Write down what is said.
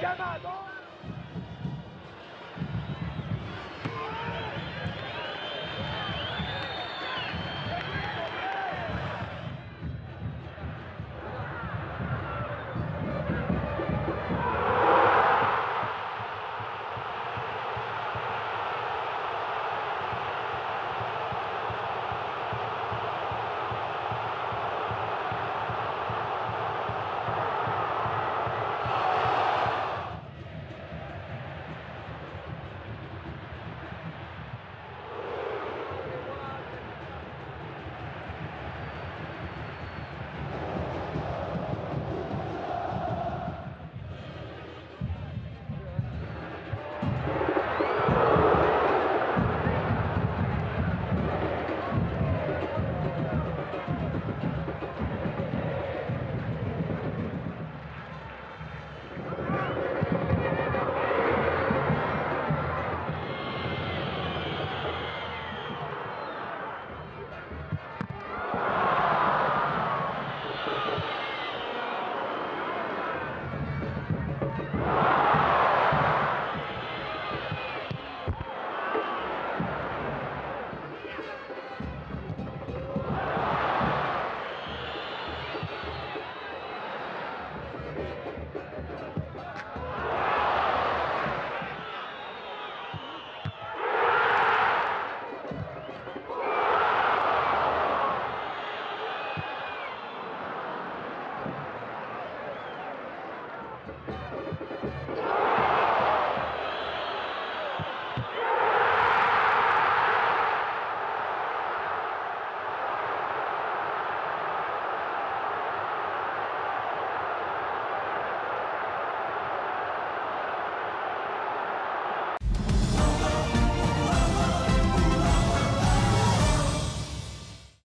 chamador!